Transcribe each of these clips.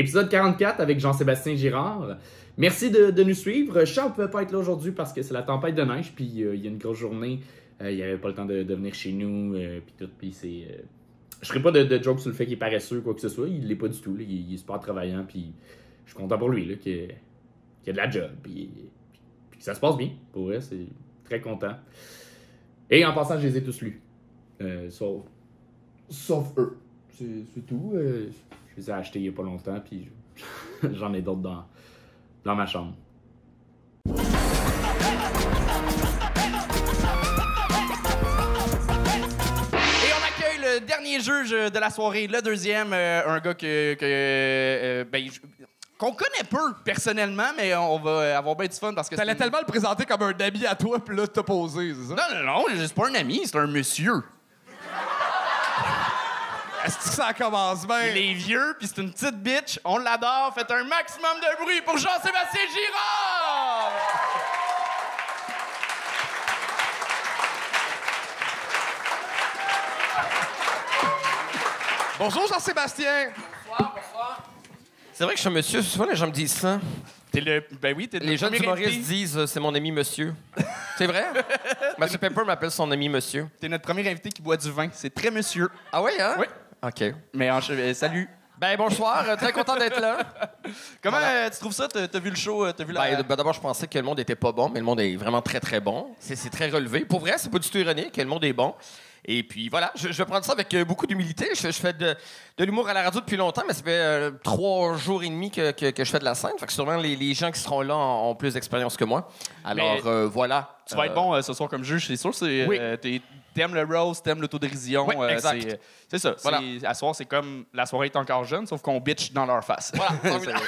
Épisode 44 avec Jean-Sébastien Girard. Merci de, nous suivre. Charles ne pouvait pas être là aujourd'hui parce que c'est la tempête de neige, puis euh, il y a une grosse journée. Euh, il n'y avait pas le temps de, venir chez nous, euh, puis tout. Puis c'est. je ferai pas de, de joke sur le fait qu'il est paresseux, quoi que ce soit. Il l'est pas du tout. Il, est super travaillant, puis je suis content pour lui, là, qu'il qu'il a de la job, puis, ça se passe bien. Pour c'est très content. Et en passant, je les ai tous lus. Sauf, sauf eux. C'est tout. Je les ai achetés il n'y a pas longtemps, puis j'en ai d'autres dans, dans ma chambre. Et on accueille le dernier juge de la soirée, le deuxième, euh, un gars que, que, euh, ben, qu'on connaît peu personnellement, mais on va avoir bien du fun parce que T'allais c'est- tellement le présenter comme un ami à toi, puis là, t'as posé, c'est ça? Non, non, non, c'est pas un ami, c'est un monsieur. Est-ce que ça commence bien? Il est vieux, puis c'est une petite bitch. On l'adore. Faites un maximum de bruit pour Jean-Sébastien Girard! Bonjour, Jean-Sébastien! C'est vrai que je suis un monsieur, souvent les gens me disent ça. T'es le... Ben oui, t'es le Les jeunes premier humoristes invité. disent euh, c'est mon ami monsieur. c'est vrai? Mathieu Pepper m'appelle son ami monsieur. T'es notre premier invité qui boit du vin. C'est très monsieur. Ah oui, hein? Oui. OK. Mais en euh, salut. Ben bonsoir, euh, très content d'être là. Comment Voilà. euh, tu trouves ça? T'as t'as vu le show? T'as vu la... Ben, ben, D'abord, je pensais que le monde était pas bon, mais le monde est vraiment très, très bon. C'est très relevé. Pour vrai, c'est pas du tout ironique, le monde est bon. Et puis voilà, je, je vais prendre ça avec euh, beaucoup d'humilité. Je, je fais de, de l'humour à la radio depuis longtemps, mais ça fait euh, trois jours et demi que, que- que je fais de la scène. Fait que sûrement les, les gens qui seront là ont, ont plus d'expérience que moi. Alors Mais euh, voilà. Tu vas être bon euh, ce soir comme juge, c'est sûr. C'est, Oui. euh, t'es- t'aimes le roast, t'aimes l'autodérision. Oui, euh, exact. c'est, c'est ça. Voilà. C'est- à soir, c'est comme la soirée est encore jeune, sauf qu'on bitch dans leur face. Voilà.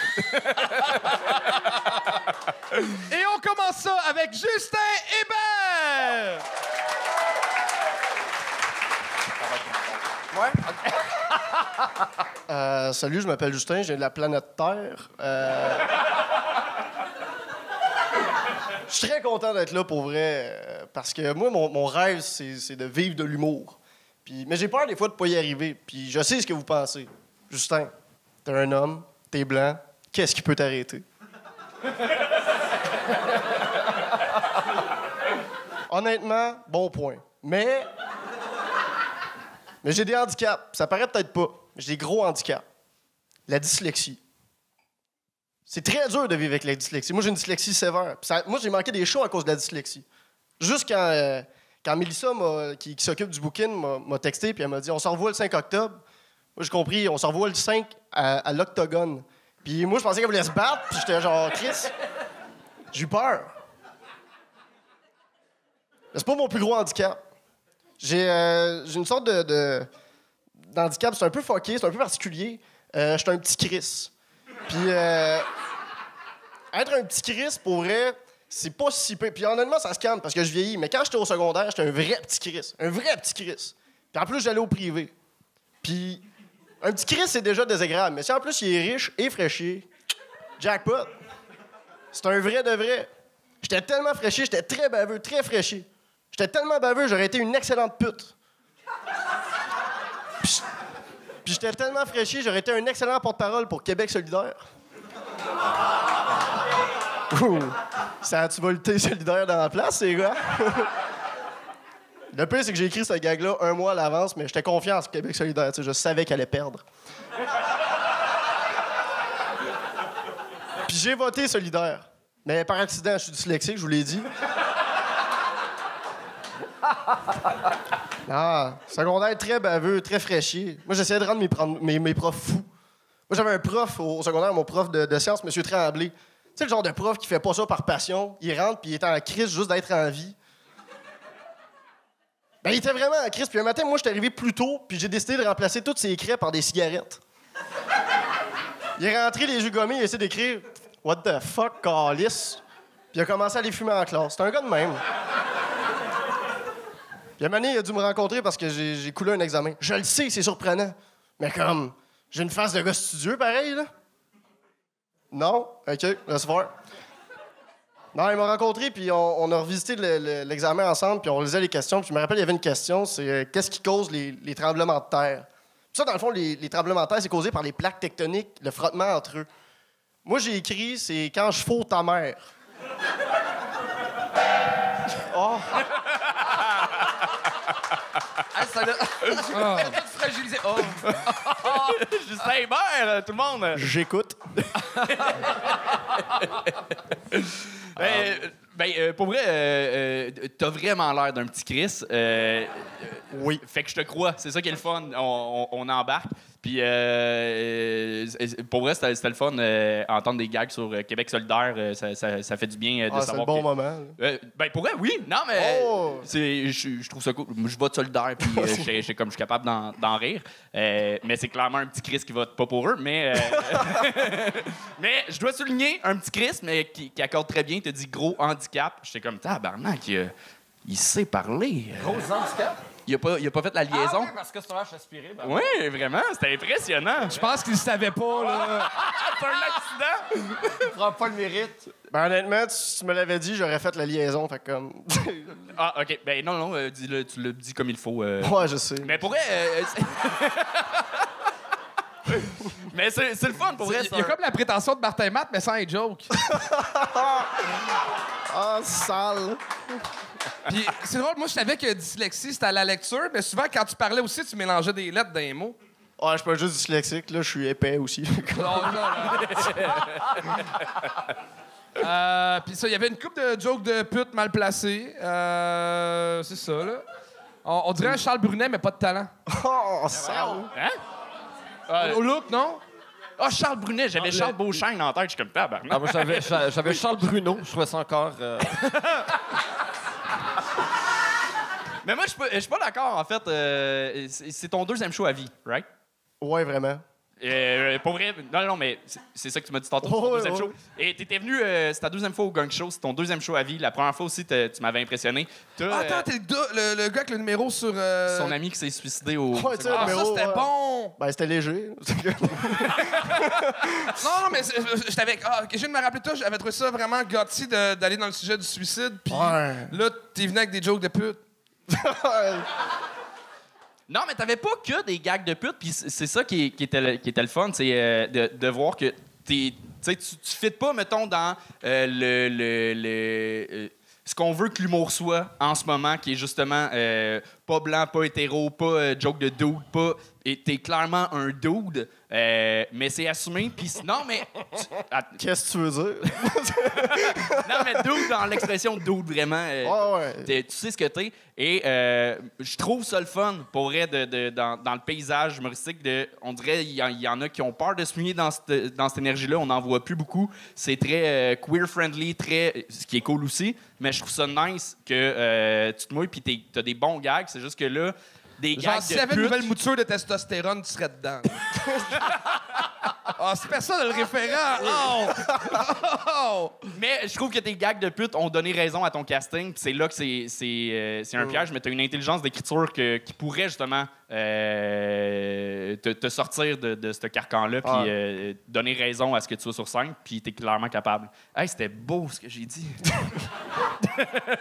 Et on commence ça avec Justin Hébert! Euh, salut, je m'appelle Justin, viens de la planète Terre. Euh, Je suis très content d'être là pour vrai, euh, parce que moi, mon, rêve, c'est de vivre de l'humour. Puis, mais j'ai peur des fois de pas y arriver. Puis je sais ce que vous pensez. Justin, t'es un homme, t'es blanc, qu'est-ce qui peut t'arrêter? Honnêtement, bon point. Mais mais j'ai des handicaps. Ça paraît peut-être pas. J'ai des gros handicaps. La dyslexie. C'est très dur de vivre avec la dyslexie. Moi, j'ai une dyslexie sévère. Moi, j'ai manqué des shows à cause de la dyslexie. Juste quand, euh, quand Mélissa, qui, qui s'occupe du booking, m'a texté puis elle m'a dit on se revoit le 5 octobre. Moi, j'ai compris, on se revoit le 5 à, à l'Octogone. Puis moi, je pensais qu'elle voulait se battre, puis j'étais genre, Chris, j'ai eu peur. C'est pas mon plus gros handicap. J'ai euh, une sorte de, d'handicap, c'est un peu fucké, c'est un peu particulier. Euh, je suis un petit Chris. Puis euh, être un petit Chris, pour vrai, c'est pas si peu. Puis honnêtement, ça se calme parce que je vieillis. Mais quand j'étais au secondaire, j'étais un vrai petit Chris. Un vrai petit Chris. Puis en plus, j'allais au privé. Puis un petit Chris, c'est déjà désagréable. Mais si en plus, il est riche et fraîchier, jackpot. C'est un vrai de vrai. J'étais tellement fraîchier, j'étais très baveux, très fraîchier. J'étais tellement baveux, j'aurais été une excellente pute. Puis j'étais tellement fraîchier, j'aurais été un excellent porte-parole pour Québec solidaire. Ça a-tu volté solidaire dans la place, ces gars? Le pire, c'est que j'ai écrit ce gag-là un mois à l'avance, mais j'étais confiant en Québec solidaire. tu sais, Je savais qu'elle allait perdre. Puis j'ai voté solidaire. Mais par accident, je suis dyslexique, je vous l'ai dit. Ah, secondaire très baveux, très fraîchier. Moi, j'essayais de rendre mes, profs fous. Moi, j'avais un prof au, au secondaire, mon prof de, de sciences, M. Tremblay. Tu sais, le genre de prof qui fait pas ça par passion. Il rentre, puis il est en crise juste d'être en vie. Ben, il était vraiment en crise. Puis un matin, moi, je suis arrivé plus tôt, puis j'ai décidé de remplacer toutes ses craies par des cigarettes. Il est rentré les yeux gommés, il a essayé d'écrire What the fuck, calice? Puis il a commencé à les fumer en classe. C'est un gars de même. Puis un il a dû me rencontrer parce que j'ai coulé un examen. Je le sais, c'est surprenant. Mais comme, j'ai une face de gars studieux pareil, là. Non? OK, laisse voir. Non, il m'a rencontré, puis on, on a revisité le- le- l'examen ensemble, puis on lisait les questions. Puis je me rappelle, il y avait une question, c'est euh, qu'est-ce qui cause les, les tremblements de terre? Ça, dans le fond, les, les tremblements de terre, c'est causé par les plaques tectoniques, le frottement entre eux. Moi, j'ai écrit, c'est quand je fous ta mère. oh, Ah, ça l'a Ah. fragilisé. Oh. Justin Hébert, euh, tout le monde. j'écoute. Ben, euh, ben, euh, pour vrai, euh, euh, t'as vraiment l'air d'un petit Chris. Euh, Oui. Fait que je te crois, c'est ça qui est le fun. On, on- on embarque. Puis, euh, euh, pour vrai, c'était le fun. euh, entendre des gags sur euh, Québec solidaire, euh, ça, ça- ça fait du bien euh, de Ah, c'est le savoir bon que- moment. Euh, ben pour vrai, oui. Non, mais Oh! c'est, je, trouve ça cool. Je vote solidaire, puis euh, je comme je suis capable d'en, d'en rire. Euh, mais c'est clairement un petit Chris qui vote pas pour eux. Mais, euh, mais je dois souligner un petit Chris, mais qui, qui accorde très bien. Il te dit gros handicap. J'étais comme, tabarnak, il, il sait parler. Gros handicap? Il a pas, il a pas fait la liaison. Ah, oui, parce que c'est un H aspiré. ben. oui, vraiment, c'était impressionnant. Je pense qu'il savait pas, là. C'est un accident. Il prend pas le mérite. Ben, honnêtement, si tu me l'avais dit, j'aurais fait la liaison. Fait comme. Ah, ok. Ben non, non, euh, dis-le, tu le dis comme il faut. euh. ouais, je sais. Mais pour vrai. euh, c'est- mais c'est, c'est le fun, pour vrai. Il y a comme la prétention de Martin Matt, mais sans un joke. Ah, sale. Puis c'est drôle, moi, je savais que dyslexie, c'était à la lecture, mais souvent, quand tu parlais aussi, tu mélangeais des lettres dans les mots. Ouais, je suis pas juste dyslexique, là, je suis épais aussi. Non, non, non. Euh, puis ça, il y avait une coupe de jokes de pute mal placées. Euh, c'est ça, là. On, on dirait un Charles Brunet, mais pas de talent. oh, sale. Hein? Euh, Au look, non? Ah, Charles Brunet, j'avais Charles Beauchesne en tête, je suis comme tabarnak. Ah, moi, j'avais, j'a- j'avais Charles Bruno. Je trouvais ça encore. Euh, Mais moi, je suis pas- d'accord, en fait. euh, c'est ton deuxième show à vie, right? Ouais, vraiment. Euh, pour vrai, non, non, mais c'est- ça que tu m'as dit tantôt, ton deuxième show. Et t'étais venu, euh, c'est ta deuxième fois au Gang Show, c'est ton deuxième show à vie. La première fois aussi, tu m'avais impressionné. Ah, euh, attends, t'es le, gars- le, le gars avec le numéro sur. euh, son ami qui s'est suicidé au. Ouais, tu sais, Ah, ça, c'était ouais. bon! Ben, c'était léger. Non, non, mais je t'avais. Ah, je viens de me rappeler, toi, j'avais trouvé ça vraiment gâti d'aller dans le sujet du suicide. Puis Ouais. là, t'es venu avec des jokes de pute. Non, mais t'avais pas que des gags de pute, puis c'est ça qui, qui était, le, qui le fun, c'est euh, de, de voir que t'es, tu tu fites pas, mettons, dans euh, le, le- le, euh, ce qu'on veut que l'humour soit en ce moment, qui est justement pas blanc, pas hétéro, pas euh, joke de dude, pas. Et t'es clairement un dude, euh, mais c'est assumé, puis non, mais. tu- att- Qu'est-ce que tu veux dire? non, mais dude dans l'expression dude, vraiment. euh, Ouais, ouais. T'es- tu sais ce que t'es. Et euh, je trouve ça le fun, pour vrai, de, de- dans, dans le paysage humoristique. De, on dirait qu'il y, en- il y en a qui ont peur de se mouiller dans cette, dans cette énergie-là. On n'en voit plus beaucoup. C'est très euh, queer-friendly, très, ce qui est cool aussi. Mais je trouve ça nice que euh, tu te mouilles puis t'as des bons gags. C'est juste que là, des Genre, s'il de y avait une nouvelle mouture de testostérone, tu serais dedans. Ah, c'est personne le référent. Oh! Oh! Mais je trouve que tes gags de pute ont donné raison à ton casting. C'est là que c'est, euh, un piège, mais tu as une intelligence d'écriture qui pourrait justement euh, te, te sortir de, de ce carcan-là puis euh, donner raison à ce que tu as sur scène. Puis tu es clairement capable. Hey, c'était beau ce que j'ai dit.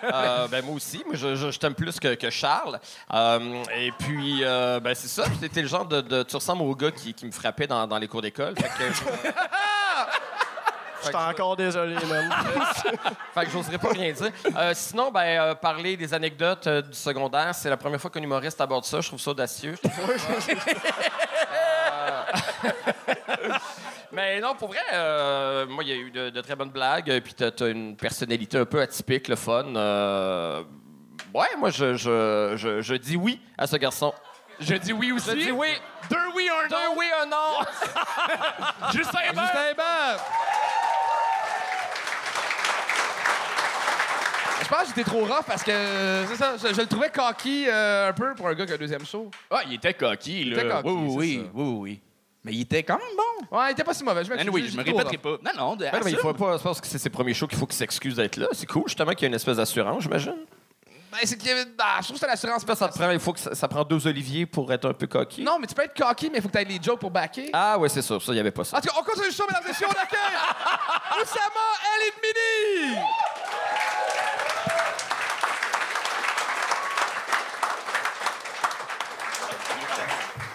Euh, ben moi aussi, moi je, je- je t'aime plus que, que Charles. Et puis ben c'est ça, c'était le genre de, de- tu ressembles au gars qui, qui me frappait dans, dans les cours d'école. Que, J'étais encore désolé, man. fait que j'oserais pas rien dire. Euh, sinon, ben euh, parler des anecdotes euh, du secondaire, c'est la première fois qu'un humoriste aborde ça. Je trouve ça audacieux. Euh, Mais non, pour vrai, euh, moi, il y a eu de, de très bonnes blagues. Puis t'as as une personnalité un peu atypique, le fun. Euh, ouais, moi, je, je, je, je dis oui à ce garçon. Je dis oui aussi? Je dis oui. Deux oui, un Deux non? oui, un non. Justin Hébert. Justin Hébert! Pense que j'étais trop rough parce que, c'est ça, je, je le trouvais cocky euh, un peu pour un gars qui a un deuxième show. Ah, il était coquille, Il là. était cocky, oui, oui, c'est oui, ça. oui, oui, oui. Mais il était quand même bon. Ouais, il était pas si mauvais. Je m'excuse, Anyway, je me trop répéterai rough. pas. Non, non, de, Ben, mais il assume. faut pas, je pense que c'est ses premiers shows qu'il faut qu'il s'excuse d'être là. C'est cool, justement, qu'il y a une espèce d'assurance, j'imagine. Ben, c'est qu'il y avait. Ah, je trouve que c'était l'assurance. Ça, ça, te prend, il faut que ça, ça prend deux oliviers pour être un peu coquille. Non, mais tu peux être cocky, mais il faut que tu aies les jokes pour backer. Ah, ouais, c'est ça. Ça, il n'y avait pas ça. En tout cas, on continue le show, mesdames et messieurs, on accueille Oussama El Mini!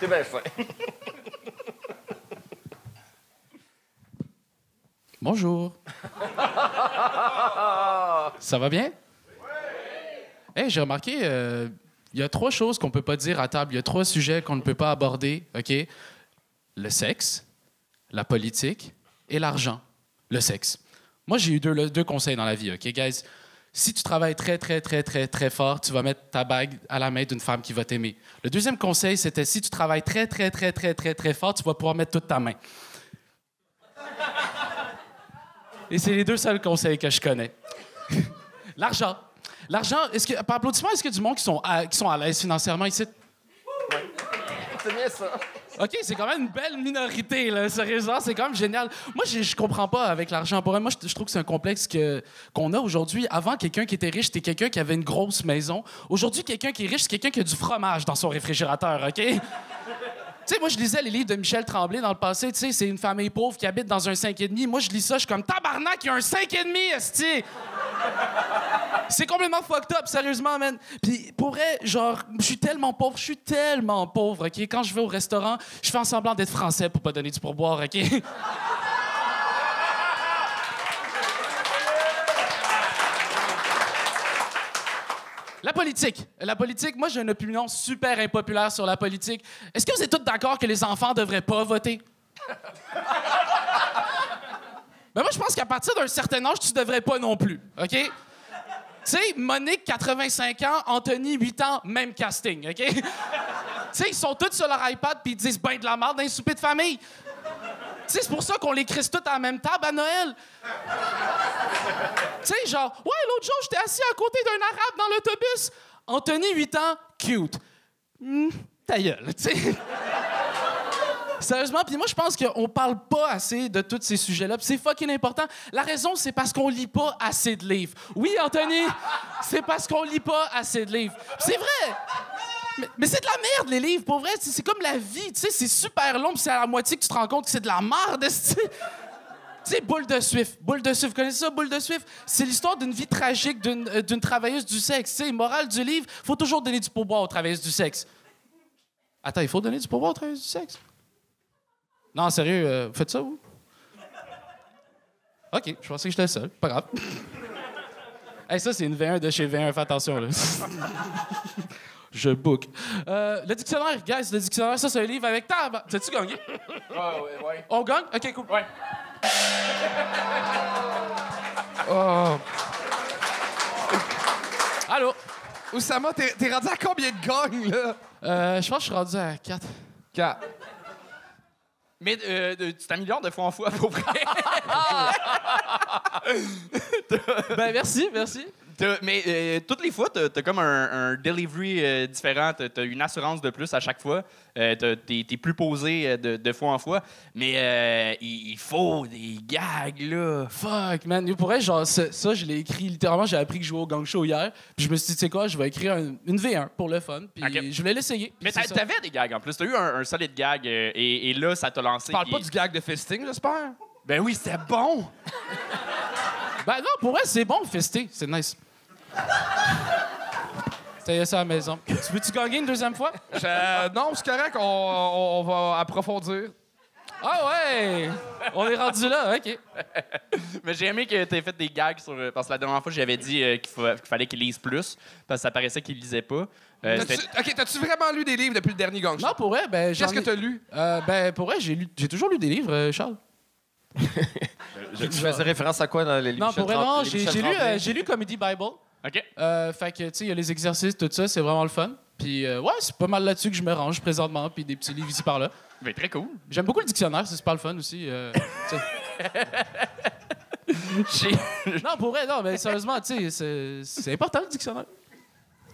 T'es bien fin. Bonjour. Ça va bien? Oui. j'ai remarqué, euh, il y a trois choses qu'on peut pas dire à table. Il y a trois sujets qu'on ne peut pas aborder, OK? Le sexe, la politique et l'argent. Le sexe. Moi, j'ai eu deux, deux conseils dans la vie, OK, guys? Si tu travailles très, très, très, très, très fort, tu vas mettre ta bague à la main d'une femme qui va t'aimer. Le deuxième conseil, c'était si tu travailles très, très, très, très, très, très fort, tu vas pouvoir mettre toute ta main. Et c'est les deux seuls conseils que je connais. L'argent. L'argent, est-ce que, par applaudissement, est-ce qu'il y a du monde qui sont à, qui sont à l'aise financièrement ici? C'est bien ça. OK, c'est quand même une belle minorité, là. Sérieusement, c'est quand même génial. Moi, je, comprends pas avec l'argent. Pour moi, je trouve que c'est un complexe que, qu'on a aujourd'hui. Avant, quelqu'un qui était riche, c'était quelqu'un qui avait une grosse maison. Aujourd'hui, quelqu'un qui est riche, c'est quelqu'un qui a du fromage dans son réfrigérateur, OK? Tu sais, moi, je lisais les livres de Michel Tremblay dans le passé. Tu sais, c'est une famille pauvre qui habite dans un 5,5. Moi, je lis ça, je suis comme tabarnak, il y a un 5,5, esti! C'est complètement fucked up, sérieusement, man. Puis pour genre, je suis tellement pauvre, je suis tellement pauvre, OK? Quand je vais au restaurant, je fais en semblant d'être français pour pas donner du pourboire, OK? La politique. La politique, moi, j'ai une opinion super impopulaire sur la politique. Est-ce que vous êtes tous d'accord que les enfants devraient pas voter? Ben moi, je pense qu'à partir d'un certain âge, tu devrais pas non plus, OK? Tu sais, Monique, 85 ans, Anthony, 8 ans, même casting, OK? tu sais, ils sont tous sur leur iPad puis ils disent ben de la merde dans les soupers de famille. C'est pour ça qu'on les crisse tous à la même table à Noël. Tu sais, genre, ouais, l'autre jour, j'étais assis à côté d'un arabe dans l'autobus. Anthony, 8 ans, cute. Hmm, ta gueule, tu sais. Sérieusement, puis moi, je pense qu'on parle pas assez de tous ces sujets-là, c'est fucking important. La raison, c'est parce qu'on lit pas assez de livres. Oui, Anthony, c'est parce qu'on lit pas assez de livres. C'est vrai! Mais, c'est de la merde, les livres, pour vrai. C'est comme la vie, tu sais, c'est super long, puis c'est à la moitié que tu te rends compte que c'est de la merde. Tu sais, Boule de Swift. Boule de connaissez ça, Boule de Swift? C'est l'histoire d'une vie tragique d'une euh, travailleuse du sexe. Tu morale du livre, faut toujours donner du pourboire aux travailleuses du sexe. Attends, il faut donner du pourboire aux travailleuses du sexe? Non, sérieux, euh, faites ça, vous? OK, je pensais que j'étais seul. Pas grave. hey, ça, c'est une V1 de chez V1, fais attention, là. je book. Euh, le dictionnaire, guys, le dictionnaire, ça, c'est un livre avec ta... T'as-tu gagné? Ouais, ouais, ouais. On gagne? OK, cool. Ouais. Oh. Allô? Oussama, t'es t'es rendu à combien de gangs, là? Euh, je pense que je suis rendu à 4. Quatre. Mais euh, de- tu t'améliores de fois en fois, pour vrai. Ben, merci, merci. Mais euh, toutes les fois, t'as as comme un, un delivery euh, différent. T'as as une assurance de plus à chaque fois. Euh, T'es es plus posé euh, de, de fois en fois. Mais il, faut des gags, là. Fuck, man. Pour vrai, genre, ça, ça, je l'ai écrit littéralement. J'ai appris que je jouais au gang show hier. Puis je me suis dit, tu sais quoi, je vais écrire un- une V1 pour le fun. Puis je voulais l'essayer. Mais t'avais des gags en plus. T'as eu un, un solide gag et, et là, ça t'a lancé. Tu parles pas du gag de fisting, j'espère? Ben oui, c'était bon. Ben non, pour vrai, c'est bon, fester. C'est nice. T'as ça à la maison. Tu veux-tu gagner une deuxième fois? Je- non, c'est correct, on, on- on va approfondir. Ah ouais! On est rendu là, OK. Mais j'ai aimé que tu aies fait des gags sur. euh, Parce que la dernière fois, j'avais dit euh, qu'il fa- qu'il fallait qu'il lise plus. Parce que ça paraissait qu'il lisait pas. Euh, T'as-tu- OK, t'as-tu vraiment lu des livres depuis le dernier gang? Non, pour vrai, ben Qu'est-ce que t'as lu? Euh, ben pour vrai, j'ai lu, j'ai toujours lu des livres, euh, Charles. Tu faisais référence à quoi dans les livres? Non, pour vrai, non, j'ai j'ai lu, euh, j'ai lu Comedy Bible. OK. Euh, fait que, tu sais, il y a les exercices, tout ça, c'est vraiment le fun. Puis, euh, ouais, c'est pas mal là-dessus que je me range présentement, puis des petits livres ici par là. Ben, très cool. J'aime beaucoup le dictionnaire, c'est super le fun aussi. euh, tu sais. non, pour vrai, non, mais sérieusement, tu sais, c'est- c'est important le dictionnaire.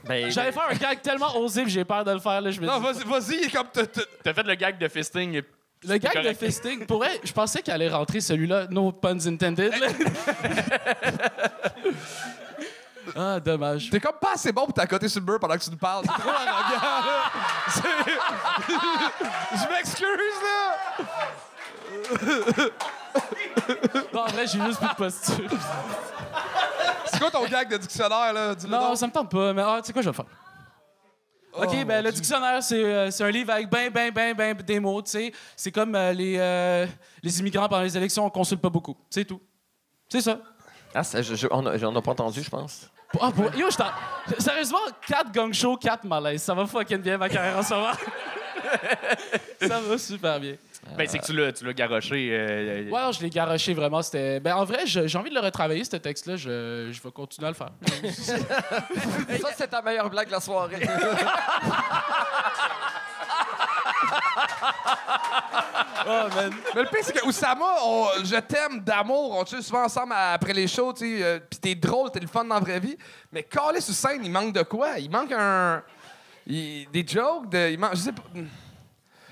Ben, J'allais faire un gag tellement osé, puis j'ai peur de le faire, là. Je me Non, dis- vas-y, vas-y, comme t'as- t'as- T'as fait le gag de fisting. et- Le gag de correct. fisting, pour vrai, je pensais qu'il allait rentrer celui-là, no puns intended. là. ah, dommage. T'es comme pas assez bon pour t'accoter sur le mur pendant que tu nous parles. C'est trop arrogant, là. C'est- Je m'excuse, là. Non, en vrai, j'ai juste plus de posture. C'est quoi ton gag de dictionnaire, là? Dis-le Non, donc? ça me tente pas, mais ah, tu sais quoi, je vais faire. OK, Oh, ben mon le Dieu. dictionnaire, c'est euh, c'est un livre avec ben, ben, ben, ben des mots, tu sais. C'est comme euh, les, euh, les immigrants pendant les élections, on consulte pas beaucoup. C'est tout. C'est ça. Ah, ça, je, je- on a- j'en ai pas entendu, je pense. Ah, pour- Yo, je t'en- Sérieusement, 4 gang show, 4 malaises. Ça va fucking bien ma carrière en ce moment. ça va super bien. Ben, c'est que tu l'as, tu l'as garoché. euh, Ouais, non, je l'ai garoché vraiment. C'était. Ben, en vrai, j'ai envie de le retravailler, ce texte-là. Je, je vais continuer à le faire. Ça, c'est ta meilleure blague de la soirée. oh, man. Mais le pire, c'est que Oussama, je t'aime d'amour. On tue souvent ensemble après les shows, tu sais. euh, Puis t'es drôle, t'es le fun dans la vraie vie. Mais calé sur scène, il manque de quoi? Il manque un. il- des jokes, de, il manque. Je sais pas.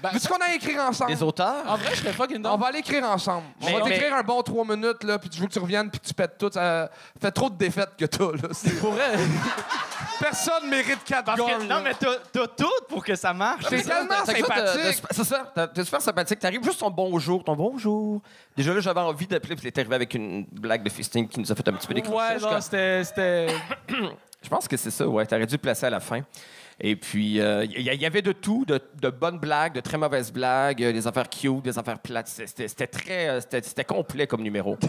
Ben, Veux-tu qu'on aille écrire ensemble? Les auteurs? en vrai, je serais fucking On down. va aller écrire ensemble. Mais- on va mais- t'écrire un bon trois minutes, là, puis tu veux que tu reviennes, puis tu pètes tout. Ça fait trop de défaites que t'as, là. C'est- Pour vrai. Personne mérite quatre Parce que, goals, non, là. mais t'as, tout pour que ça marche. T'es tellement sympathique. C'est ça, t'es super sympathique. T'arrives juste ton bonjour, ton bonjour. Déjà là, j'avais envie d'appeler, puis t'es arrivé avec une blague de fisting qui nous a fait un petit peu décrocher. Ouais, non, c'était. c'était- Je pense que c'est ça, ouais. T'aurais dû le placer à la fin. Et puis, il y, y avait de tout, de, de bonnes blagues, de très mauvaises blagues, euh, des affaires cute, des affaires plates. C'était- très... euh, C'était complet comme numéro.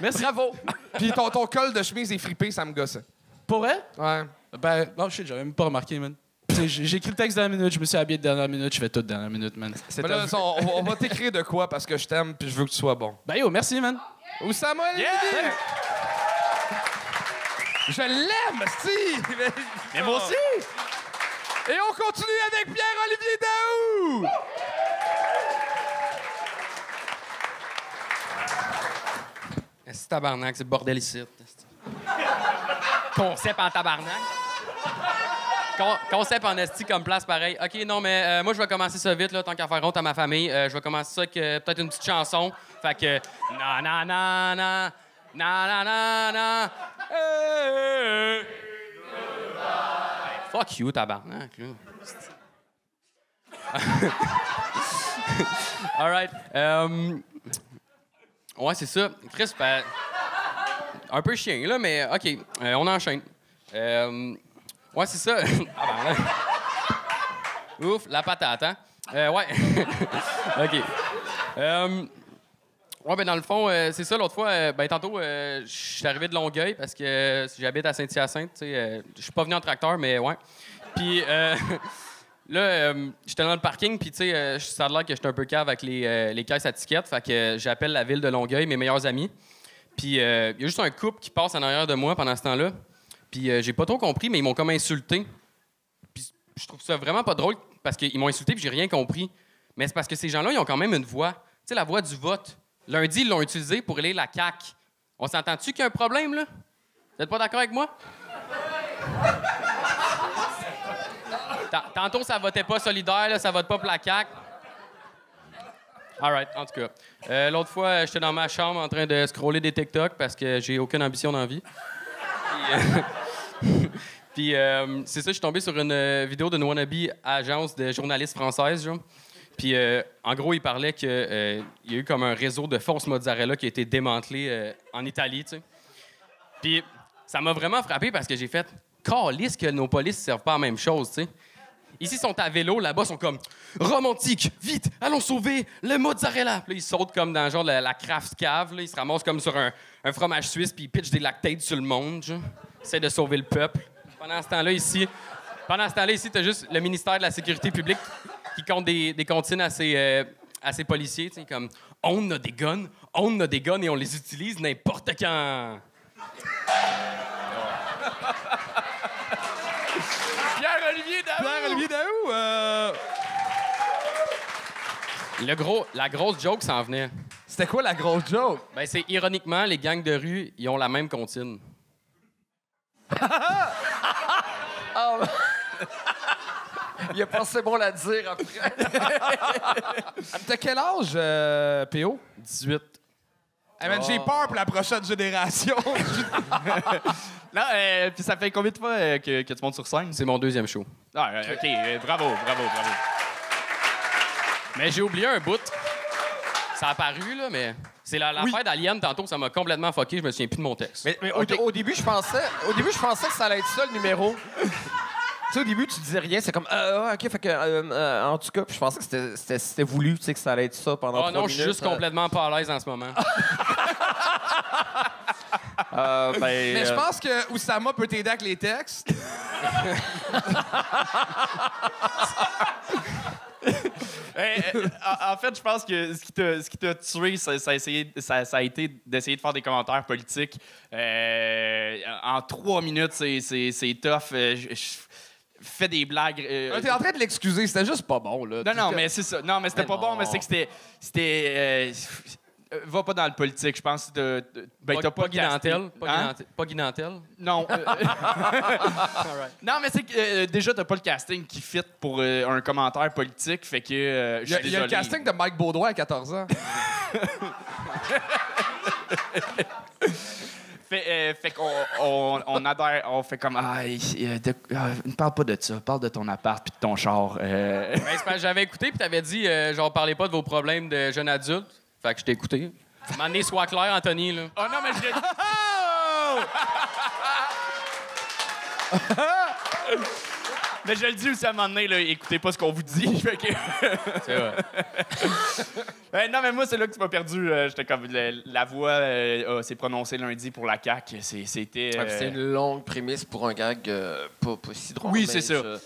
Merci. Bravo! Puis ton, ton col de chemise est fripé, ça me gosse. Pour vrai? Ouais. Ben, non, shit, j'avais même pas remarqué, man. J'ai écrit le texte dans la minute, je me suis habillé de dernière minute, je fais tout de dernière minute, man. Mais là, on, on va t'écrire de quoi parce que je t'aime puis je veux que tu sois bon. Ben yo, merci, man. Oussama Midi! Je l'aime, si! Mais moi aussi! Et on continue avec Pierre-Olivier Daou! C'est tabarnak, c'est le bordel ici? Concept en tabarnak. Con- concept en esti comme place pareil. OK, non, mais euh, moi, je vais commencer ça vite, là, tant qu'à faire honte à ma famille. Euh, je vais commencer ça avec euh, peut-être une petite chanson. Fait que... Na, na, na, na, na, na, na, na. Fuck you, tabarnak. All right. Euh, Ouais, c'est ça. Chris, ben, un peu chien, là, mais OK, euh, on enchaîne. Euh, ouais, c'est ça. Ah, là. Ouf, la patate, hein? Euh, ouais. OK. Euh, ouais, ben, dans le fond, euh, c'est ça, l'autre fois, euh, ben, tantôt, euh, je suis arrivé de Longueuil parce que j'habite à Saint-Hyacinthe, Je suis pas venu en tracteur, mais ouais. Puis, Là, j'étais dans le parking, puis tu sais, ça a l'air que j'étais un peu cave avec les, les caisses à tickets. Fait que j'appelle la ville de Longueuil, mes meilleurs amis. Puis il y a juste un couple qui passe en arrière de moi pendant ce temps-là. Puis j'ai pas trop compris, mais ils m'ont comme insulté. Puis je trouve ça vraiment pas drôle parce qu'ils m'ont insulté, puis j'ai rien compris. Mais c'est parce que ces gens-là, ils ont quand même une voix. Tu sais, la voix du vote. Lundi, ils l'ont utilisée pour élire la CAQ. On s'entend-tu qu'il y a un problème, là? Vous êtes pas d'accord avec moi? Ta- Tantôt, ça votait pas solidaire, là, ça vote pas pour la CAQ. All right, en tout cas. Euh, L'autre fois, euh, j'étais dans ma chambre en train de scroller des TikTok parce que j'ai aucune ambition dans vie. Puis, euh, c'est ça, je suis tombé sur une vidéo d'une wannabe agence de journalistes françaises. genre. Puis, euh, en gros, il parlait qu'il y a eu comme un réseau de fausses mozzarella qui a été démantelé euh, en Italie. Puis, ça m'a vraiment frappé parce que j'ai fait Calisse que nos polices ne servent pas à la même chose. Ici, ils sont à vélo, là-bas, ils sont comme romantique, vite, allons sauver le mozzarella. Puis là, ils sautent comme dans genre la, la craft cave, là. ils se ramassent comme sur un, fromage suisse, puis ils pitchent des lactates sur le monde, genre. Essaient de sauver le peuple. Pendant ce temps-là, ici, pendant ce temps-là, ici, t'as juste le ministère de la Sécurité publique qui compte des, des comptines à ses, euh, à ses policiers, tu sais, comme on a des guns, on a des guns et on les utilise n'importe quand. Pierre-Olivier Daou! Pierre-Olivier Daou! euh, Le gros, la grosse joke s'en venait. C'était quoi la grosse joke? Ben, c'est ironiquement, les gangs de rue, ils ont la même comptine. Il a pensé bon la dire après. T'as quel âge, euh, PO? 18. Eh ben, J'ai peur pour la prochaine génération. Non, euh, puis ça fait combien de fois euh, que, que tu montes sur scène? C'est mon deuxième show. Ah, euh, OK, euh, bravo, bravo, bravo. Mais j'ai oublié un bout. Ça a apparu, là, mais C'est la- l'affaire d'Alien, tantôt, ça m'a complètement fucké. Je me souviens plus de mon texte. Mais, mais au, au début, je pensais, au début, je pensais que ça allait être ça le numéro. Sais, au début, tu disais rien, c'est comme, euh, ouais, ok, fait que, euh, euh, en tout cas, puis je pensais que c'était- c'était c'était voulu, tu sais, que ça allait être ça pendant Oh trois non, je suis minutes, juste euh, complètement pas à l'aise en ce moment. euh, ben, Mais je euh, pense que Oussama peut t'aider avec les textes. En en fait, je pense que ce qui t'a, ce qui t'a tué, ça, ça a essayé- ça- ça a été d'essayer de faire des commentaires politiques. Euh, en trois minutes, c'est, c'est, c'est tough. Euh, je, je fais des blagues. euh, T'es en train de l'excuser, c'était juste pas bon, là. non, non, mais c'est ça. Non, mais c'était pas bon, mais c'est que c'était. c'était euh, va pas dans le politique, je pense. De, de- ben, pas, t'as pas le Guy Nantel. casting. Pas, Hein? Guy Nantel. Pas. Non. euh, non, mais c'est que euh, déjà, t'as pas le casting qui fit pour euh, un commentaire politique, fait que euh, je Il y, a, suis il y a le casting de Mike Baudouin à 14 ans. Fait, euh, fait qu'on on, on adhère, on fait comme ah, euh, de- ah, ne parle pas de ça, parle de ton appart puis de ton char. euh. Ben, j'avais écouté, puis t'avais dit, euh, genre, parlez pas de vos problèmes de jeunes adultes. Fait que je t'ai écouté. M'en est soit clair, Anthony, là. Oh non, mais je l'ai Mais je le dis aussi à un moment donné, là, écoutez pas ce qu'on vous dit. Fait que- C'est vrai. Euh, non, mais moi, c'est là que tu m'as perdu. euh, J'étais comme. le- la voix euh, s'est prononcée lundi pour la CAQ. C'est- C'était. euh, C'est une longue prémisse pour un gag euh, pas, pas si drôle. Oui, c'est ça. je-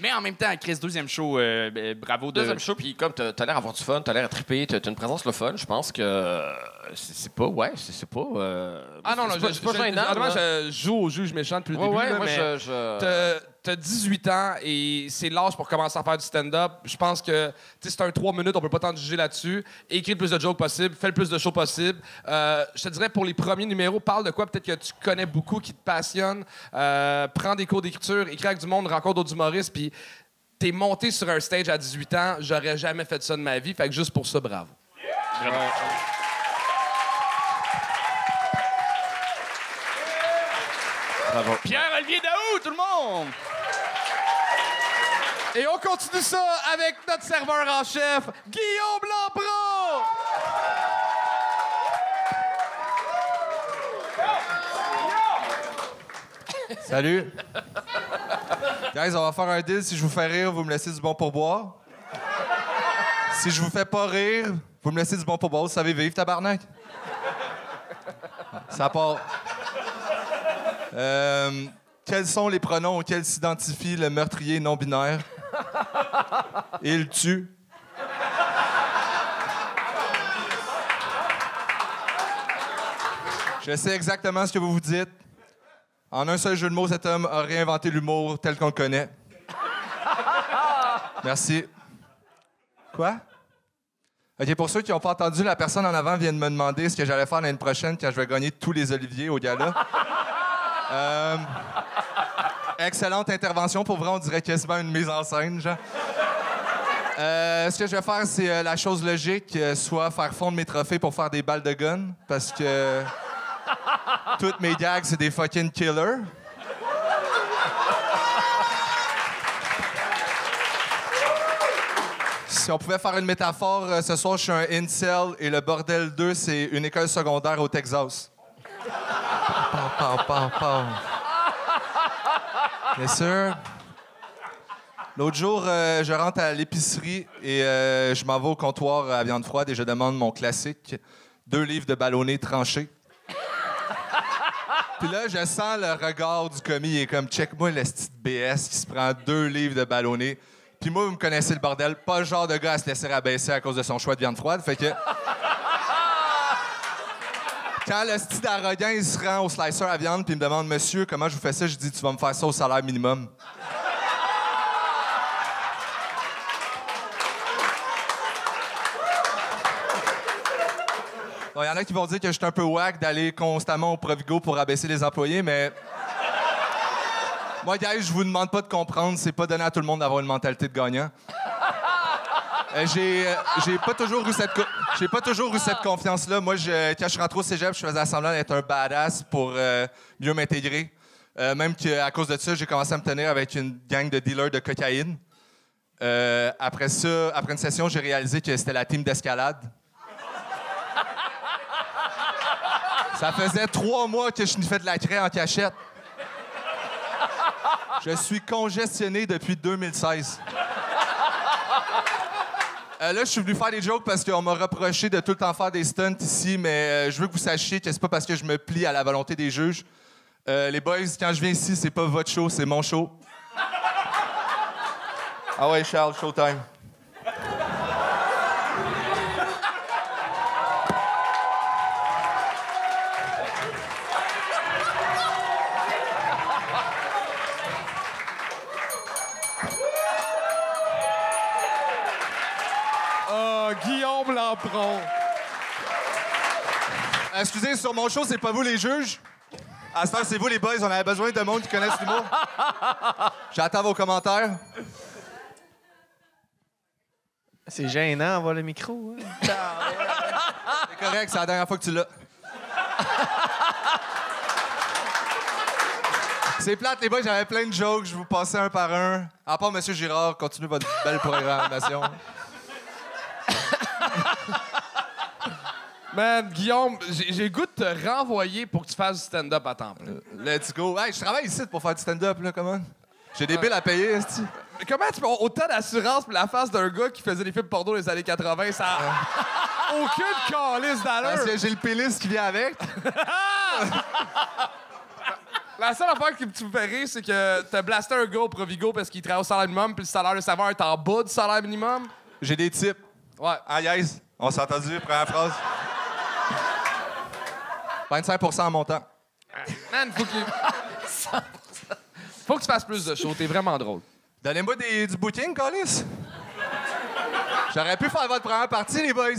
Mais en même temps, Chris, deuxième show, euh, ben, bravo de. Deuxième show, puis comme t'as t'as l'air d'avoir du fun, t'as l'air à triper, t'as une présence le fun, je pense que euh, c'est pas, ouais, c'est pas. euh, Ah non, non, c'est pas, je, c'est pas je- gênant, joue au juge méchant depuis le Ouais, début. ouais, là, moi, mais je. je- T'as- T'as 18 ans et c'est l'âge pour commencer à faire du stand-up. Je pense que tu sais, c'est un 3 minutes, on peut pas t'en juger là-dessus. Écris le plus de jokes possible, fais le plus de shows possible. Euh, je te dirais pour les premiers numéros, parle de quoi peut-être que tu connais beaucoup, qui te passionne. Euh, prends des cours d'écriture, écris avec du monde, rencontre d'autres humoristes, puis t'es monté sur un stage à 18 ans. J'aurais jamais fait ça de ma vie, fait que juste pour ça, bravo. Pierre-Olivier Daou, tout le monde! Et on continue ça avec notre serveur en chef, Guillaume Lampron! Salut. Guys, on va faire un deal. Si je vous fais rire, vous me laissez du bon pourboire. Si je vous fais pas rire, vous me laissez du bon pourboire. Vous savez vivre, tabarnak? Ça part. Euh, quels sont les pronoms auxquels s'identifie le meurtrier non-binaire? Il tue. Je sais exactement ce que vous vous dites. En un seul jeu de mots, cet homme a réinventé l'humour tel qu'on le connaît. Merci. Quoi? OK, pour ceux qui n'ont pas entendu, la personne en avant vient de me demander ce que j'allais faire l'année prochaine quand je vais gagner tous les oliviers au gala. Euh, excellente intervention. Pour vrai, on dirait quasiment une mise en scène, genre. Euh, ce que je vais faire, c'est euh, la chose logique, euh, soit faire fondre mes trophées pour faire des balles de gun, parce que toutes mes gags, c'est des fucking killers. Si on pouvait faire une métaphore, ce soir, je suis un incel et le bordel 2, c'est une école secondaire au Texas. Bien sûr. L'autre jour, euh, je rentre à l'épicerie et euh, je m'en vais au comptoir à viande froide et je demande mon classique deux livres de ballonné tranchés. Puis là, je sens le regard du commis. Il est comme, check-moi le petite BS qui se prend deux livres de ballonné. Puis moi, vous me connaissez le bordel. Pas le genre de gars à se laisser rabaisser à cause de son choix de viande froide. Fait que. Quand le style arrogant, il se rend au slicer à viande puis il me demande, monsieur, comment je vous fais ça? Je dis, tu vas me faire ça au salaire minimum. Il y en a qui vont dire que je suis un peu whack d'aller constamment au Provigo pour abaisser les employés, mais. Moi, guys, je vous demande pas de comprendre. C'est pas donné à tout le monde d'avoir une mentalité de gagnant. Euh, j'ai, euh, j'ai pas toujours eu cette, confiance-là. Moi, je, quand je suis rentré au cégep, je faisais semblant d'être un badass pour euh, mieux m'intégrer. Même qu'à cause de ça, j'ai commencé à me tenir avec une gang de dealers de cocaïne. Après ça, après une session, j'ai réalisé que c'était la team d'escalade. Ça faisait trois mois que je sniffais de la craie en cachette. Je suis congestionné depuis 2016. Euh, là, je suis venu faire des jokes parce qu'on m'a reproché de tout le temps faire des stunts ici, mais euh, je veux que vous sachiez que c'est pas parce que je me plie à la volonté des juges. Euh, les boys, quand je viens ici, c'est pas votre show, c'est mon show. Ah ouais, Charles, showtime. Euh, Excusez, sur mon show, c'est pas vous les juges? À ce temps, c'est vous les boys. On avait besoin de monde qui connaissent l'humour. J'attends vos commentaires. C'est gênant, avoir le micro. hein. C'est correct, c'est la dernière fois que tu l'as. C'est plate, les boys, j'avais plein de jokes, je vous passais un par un. À part Monsieur Girard, continuez votre belle programmation. Man, Guillaume, j'ai le goût de te renvoyer pour que tu fasses du stand-up à temps plein. Let's go. Hey, je travaille ici pour faire du stand-up, là, comment? J'ai des billes à payer, esti. Mais comment tu peux avoir autant d'assurance pour la face d'un gars qui faisait des films porno dans les années 80? Ça a aucune calice Parce d'allure. que j'ai le pénis qui vient avec. La seule affaire qui tu me fais rire, c'est que t'as blasté un gars au Provigo parce qu'il travaille au salaire minimum, puis le salaire de saveur est en bas du salaire minimum. J'ai des types. Ouais. Ah, yes. On s'est entendu, première phrase. 25 en montant. Man, faut qu'il. faut que tu fasses plus de shows. T'es vraiment drôle. Donnez-moi des- du booking, Callis. J'aurais pu faire votre première partie, les boys.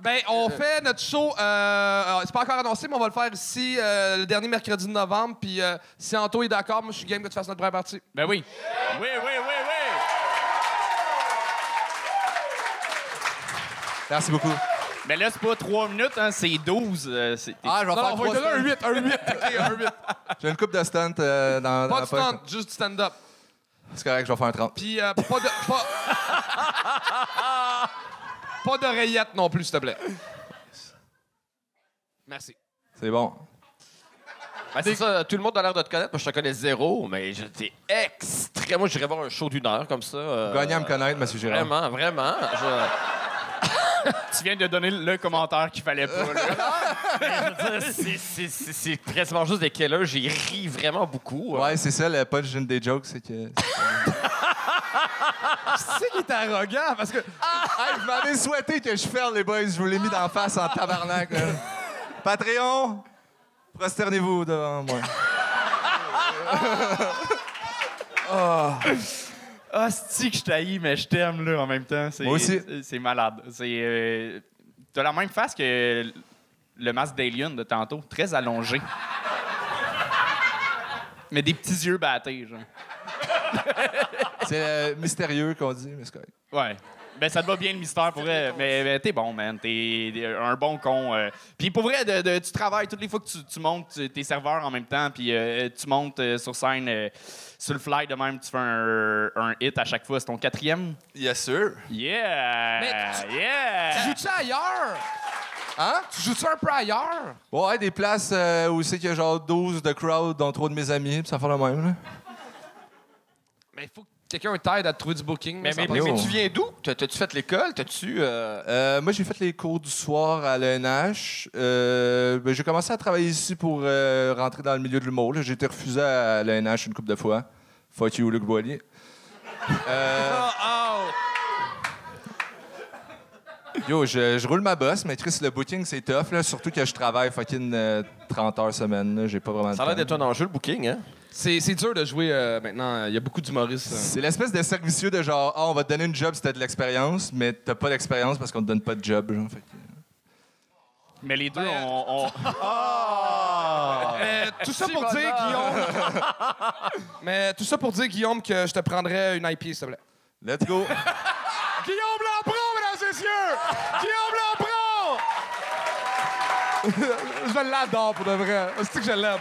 Ben, on fait notre show. Euh, euh, c'est pas encore annoncé, mais on va le faire ici euh, le dernier mercredi de novembre. Puis euh, si Anto est d'accord, moi, je suis game que tu fasses notre première partie. Ben oui. Oui, oui, oui, oui. Merci beaucoup. Mais là, c'est pas 3 minutes, hein, c'est 12. euh, c'est- Ah, je vais Non, faire on va lui trois donner un stunts. 8, un 8. OK, un 8. J'ai une coupe de stunt euh, dans, dans Pas la de poche. stunt, juste du stand-up. C'est correct, je vais faire un 30. Puis euh, pas de. Pas, pas d'oreillette non plus, s'il te plaît. Merci. C'est bon. Ben, c'est ça, tout le monde a l'air de te connaître. Moi, je te connais zéro, mais j'étais extrêmement. Moi, j'irais voir un show d'une heure comme ça. euh, Gagnez à me connaître, monsieur Girard. Vraiment, vraiment. Je- Tu viens de donner le commentaire qu'il fallait pas. là. Je c'est- c'est- quasiment juste des killers. J'ai ri vraiment beaucoup. Ouais, c'est ça, le punch d'une des jokes, c'est que. Tu sais qu'il est arrogant parce que. hey, vous m'avez souhaité que je ferme les boys, je vous l'ai mis d'en face en tabarnak. là. Patreon, prosternez-vous devant moi. Ah, c'est que je t'haïs, mais je t'aime là en même temps. C'est- Moi aussi. c'est- malade. C'est. euh, T'as la même face que le masque d'Alien de tantôt, très allongé. mais des petits yeux battés, genre. C'est euh, mystérieux qu'on dit, mais c'est correct. Ouais. Ben, ça te va bien le mystère pour vrai. Mais, mais t'es bon, man. T'es un bon con. euh. Puis pour vrai, de, de- tu travailles toutes les fois que tu, tu montes tu- tes serveurs en même temps. Puis euh, tu montes euh, sur scène euh, sur le fly de même. Tu fais un, un hit à chaque fois. C'est ton quatrième? Yes, sir. Yeah! Mais yeah! Joues-tu ailleurs? Hein? Tu joues-tu un peu ailleurs? Ouais, des places euh, où c'est qu'il y a genre 12 de crowd, dont trois de mes amis, puis ça fait le même. Là. Mais il faut que quelqu'un t'aide à te trouver du booking. Mais, mais, mais, tu viens d'où? T'as- T'as-tu fait l'école? T'as-tu. euh, Euh, moi, j'ai fait les cours du soir à l'ENH. Euh, ben, j'ai commencé à travailler ici pour euh, rentrer dans le milieu de l'humour. J'ai été refusé à l'ENH une couple de fois. Fuck you, Luc Boilly. Euh, Yo, je, je roule ma bosse, mais Chris, le booking, c'est tough, là, surtout que je travaille fucking euh, 30 heures semaine. J'ai pas vraiment Ça a l'air d'être un enjeu, le booking, hein? C'est dur de jouer euh, maintenant. Il y a beaucoup d'humoristes. euh. C'est l'espèce de servicieux de genre, ah, on va te donner une job si t'as de l'expérience, mais t'as pas d'expérience parce qu'on te donne pas de job. genre. Fait que- Mais les deux, on. on- Mais tout ça pour dire, Guillaume. Mais tout ça pour dire, Guillaume, que je te prendrais une IP, s'il te plaît. Let's go! Guillaume Lampron, mesdames et messieurs! Guillaume Lampron! je l'adore pour de vrai. C'est que je l'aime.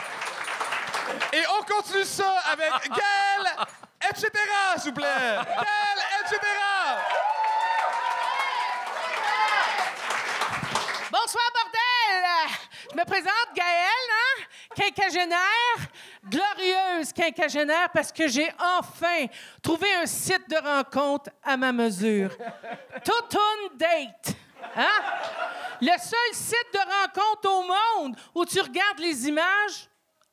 Et on continue ça avec Gaël, etc., s'il vous plaît. Gaël, etc. Bonsoir, bordel! Je me présente, Gaëlle, hein? Quinquagénaire, glorieuse quinquagénaire, parce que j'ai enfin trouvé un site de rencontre à ma mesure. Totoon Date. Hein? Le seul site de rencontre au monde où tu regardes les images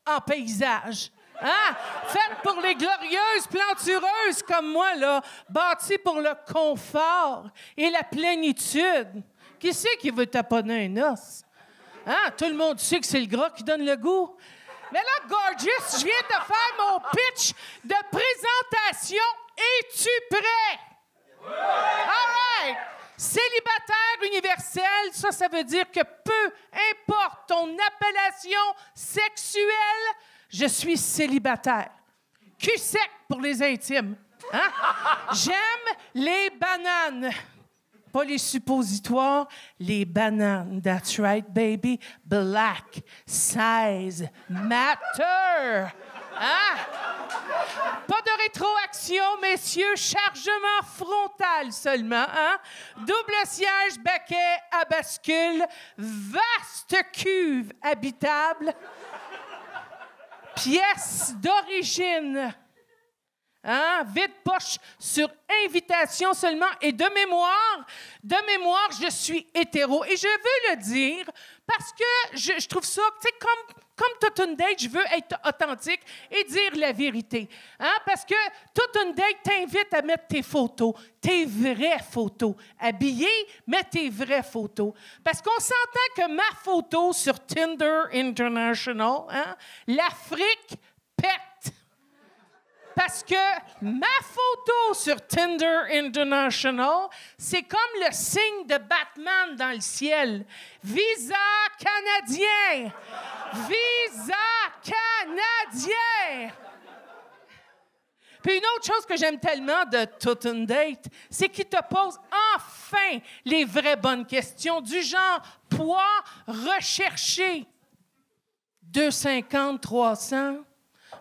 en paysage. Hein? Faites pour les glorieuses plantureuses comme moi, là, bâties pour le confort et la plénitude. Qui c'est qui veut taponner un os? Hein? Tout le monde sait que c'est le gras qui donne le goût. Mais là, Gorgeous, je viens de faire mon pitch de présentation. Es-tu prêt? All right! Célibataire universel, ça, ça veut dire que peu importe ton appellation sexuelle, je suis célibataire. Cul sec pour les intimes. Hein? J'aime les bananes. Pas les suppositoires, les bananes. That's right, baby. Black size matter. Hein? Pas de rétroaction, messieurs. Chargement frontal seulement. Hein? Double siège, baquet à bascule. Vaste cuve habitable. Pièce d'origine. Hein? Vide poche sur invitation seulement. Et de mémoire, de mémoire, je suis hétéro. Et je veux le dire parce que je, trouve ça, tu sais, comme, comme toute une date, je veux être authentique et dire la vérité. Hein? Parce que toute une date t'invite à mettre tes photos, tes vraies photos. Habillé, mets tes vraies photos. Parce qu'on s'entend que ma photo sur Tinder International, hein, l'Afrique pète. Parce que ma photo sur Tinder International, c'est comme le signe de Batman dans le ciel. Visa canadien. Visa canadien. Puis une autre chose que j'aime tellement de Tout une Date, c'est qu'il te pose enfin les vraies bonnes questions du genre poids recherché. 250, 300.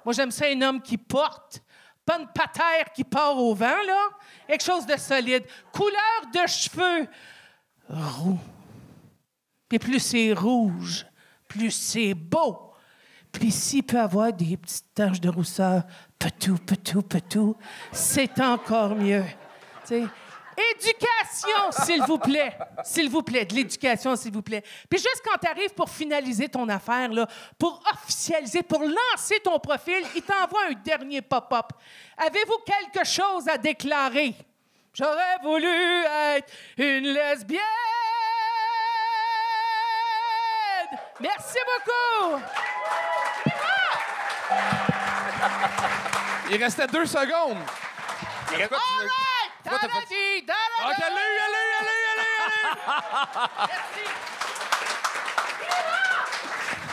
Moi, j'aime ça un homme qui porte, pas une patère qui part au vent, là. Quelque chose de solide. Couleur de cheveux, roux. Puis plus c'est rouge, plus c'est beau. Puis s'il peut avoir des petites taches de rousseur, petou, petou, petou, c'est encore mieux. Éducation, s'il vous plaît. S'il vous plaît, de l'éducation, s'il vous plaît. Puis juste quand tu arrives pour finaliser ton affaire, là, pour officialiser, pour lancer ton profil, il t'envoie un dernier pop-up. Avez-vous quelque chose à déclarer? J'aurais voulu être une lesbienne. Merci beaucoup. Il restait deux secondes. All right. Daladi, dalada. OK, allez, allez, allez, allez, allez!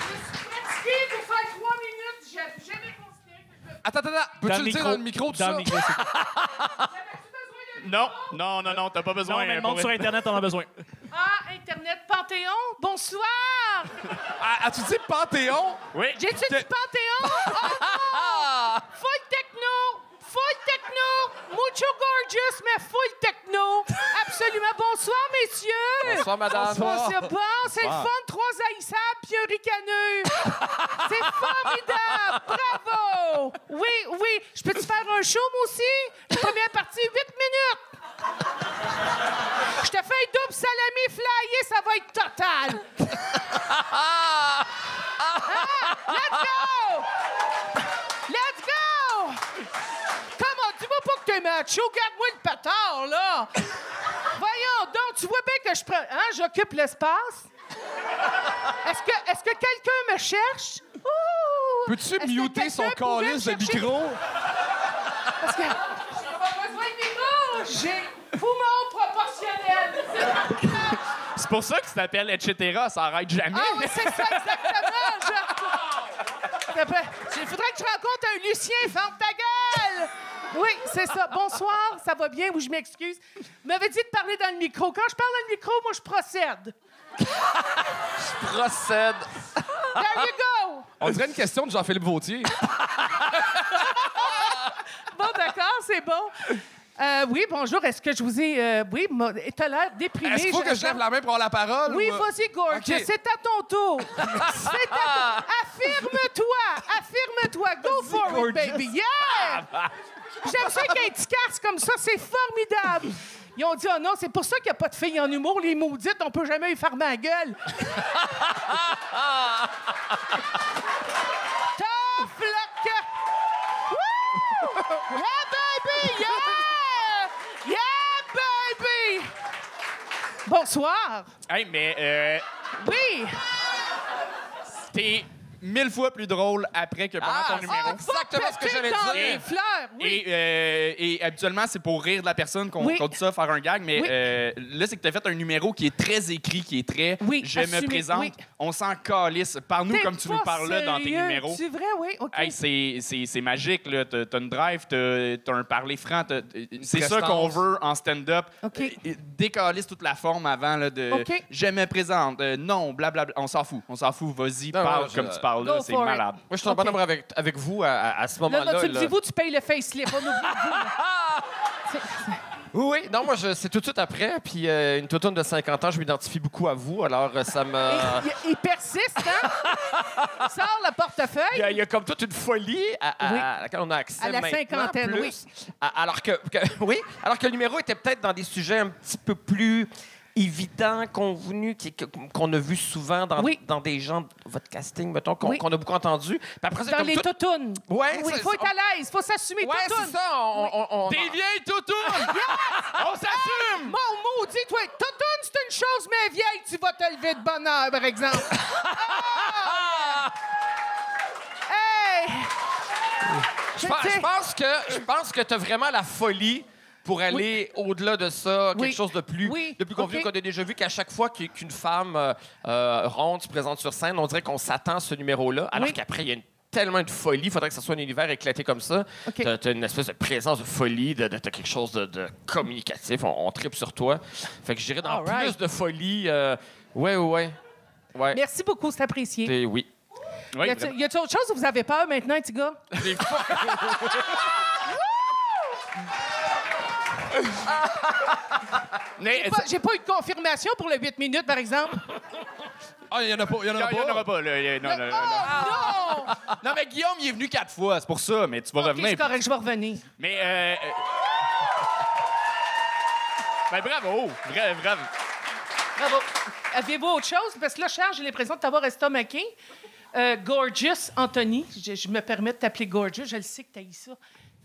Je suis fatiguée pour faire trois minutes. J'ai jamais considéré que je me Attends, attends, attends. Peux-tu le dire dans le micro, tout Dans ça? le micro, Non, non, non, non, t'as pas besoin. Non, mais le pour monde sur. Internet en a besoin. Ah, Internet Panthéon, bonsoir! Ah, As-tu dit Panthéon? Oui. J'ai-tu dit Panthéon? Oh non! Full techno! Full Mucho gorgeous, mais full techno! Absolument. Bonsoir, messieurs! Bonsoir, madame. Bonsoir, c'est bon, c'est le fun, trois haïssables puis un ricaneux. C'est formidable! Bravo! Oui, oui. Je peux-tu faire un show, moi aussi? Première partie, 8 minutes. Je te fais un double salami flyé, ça va être total. Ah, let's go! Let's go! Comment, dis-moi pas que t'es macho, garde-moi le patard, là! Voyons donc, tu vois bien que je prends... Hein, j'occupe l'espace? Est-ce que, est-ce que quelqu'un me cherche? Peux-tu muter son calice de micro? Parce que j'ai besoin de micro! J'ai poumon proportionnel! C'est pour ça que tu t'appelles etc. Ça arrête jamais. Ah oui, c'est ça, exactement! Je... Il faudrait que tu rencontres un Lucien, ferme ta gueule! Oui, c'est ça. Bonsoir, ça va bien? Oui, je m'excuse. Vous m'avez dit de parler dans le micro. Quand je parle dans le micro, moi, je procède. Procède. There you go! On dirait une question de Jean-Philippe Vautier. Bon, d'accord, c'est bon. Euh, oui, bonjour. Est-ce que je vous ai. euh, oui, m'a- t'as l'air déprimé. Est-ce qu'il faut que je lève la main pour avoir la parole? Oui, ou, euh? vas-y, Gorgeous. OK. C'est à ton tour. C'est à ton... Affirme-toi. Affirme-toi. Go for it, baby. Yeah! J'aime ça qu'il y ait un petit casque comme ça. C'est formidable. Ils ont dit, oh non, c'est pour ça qu'il n'y a pas de filles en humour. Les maudites, on peut jamais y fermer la gueule. Tough luck. Woo! Yeah, baby! Yeah! Yeah, baby! Bonsoir. Hey, mais euh, Oui. t'es mille fois plus drôle après que pendant Ah, ton numéro. Exactement ce que j'allais dire. les fleurs. Oui. Et, euh, et habituellement, c'est pour rire de la personne qu'on Oui. qu'on dit ça, faire un gag, mais Oui. euh, là, c'est que tu as fait un numéro qui est très écrit, qui est très Oui, je me présente. oui. On s'en calisse. Parle-nous comme tu nous parles là dans tes numéros. C'est vrai, oui. Hey, c'est- magique, là. T'as t'as une drive, t'as un parler franc. C'est ça qu'on veut en stand-up. OK. Euh, Décalisse toute la forme avant là, de OK. je me présente. euh, non, blablabla. On s'en fout. On s'en fout. Vas-y, parle comme tu parles là. Go C'est for it. malade. Moi, je suis en bon nombre avec, avec vous à, à- à ce Là, moment-là. là, tu là. dis, vous, tu payes le facelift. On oublie vous. là. C'est- Oui, oui. Non, moi, je- c'est tout de suite après. Puis euh, une toutoune de 50 ans, je m'identifie beaucoup à vous. Alors, euh, ça me... Il, il persiste, hein? Sors le portefeuille. Il y, a, il y a comme toute une folie à, à- Oui. à laquelle on a accès À la maintenant, cinquantaine, plus. oui. À- alors que, que- oui, alors que le numéro était peut-être dans des sujets un petit peu plus qui- que- qu'on a vu souvent dans, Oui. dans des gens de votre casting, mettons, qu'on Oui. a beaucoup entendu. Puis après, c'est Dans comme les tout- toutounes. Ouais, Oui, il faut être à l'aise. Il faut s'assumer Ouais, c'est ça. On, on- on- Des vieilles toutounes! On s'assume! Mon maudit, toi, toutoune, c'est une chose, mais vieille, tu vas te lever de bonne heure, par exemple. Ah! Hey! Je pense, je pense que je pense que tu as vraiment la folie pour aller au-delà de ça, quelque Oui. chose de plus, Oui. de plus convenu qu'on a déjà vu qu'à chaque fois qu'une femme euh, euh, ronde se présente sur scène, on dirait qu'on s'attend à ce numéro-là, alors Oui. qu'après, il y a une- tellement de folie, il faudrait que ce soit un univers éclaté comme ça. OK. Tu as, une espèce de présence de folie, de, de- t'as quelque chose de, de communicatif, on, on tripe sur toi. Fait que je dirais dans right. plus de folie. euh, ouais, ouais, ouais. Merci beaucoup, c'est apprécié. Et oui. Oui, y a-t-il y a-t-il autre chose? Où vous avez peur maintenant, petit gars? J'ai pas- J'ai pas eu de confirmation pour le 8 minutes, par exemple. Ah, il y en a pas. Il y en il a n'y en pas. aura pas. Là. Il y a- Non, non, non, non. Oh, non! Non, mais Guillaume, il est venu quatre fois. C'est pour ça, mais tu vas OK, revenir. c'est correct, je vais revenir. Mais. Euh... euh, Ben, bravo! Bra- bravo! Bravo. Aviez-vous autre chose? Parce que là, Charles, j'ai l'impression de t'avoir estomaqué. Euh, Gorgeous Anthony, je, je me permets de t'appeler Gorgeous, je le sais que t'as eu ça.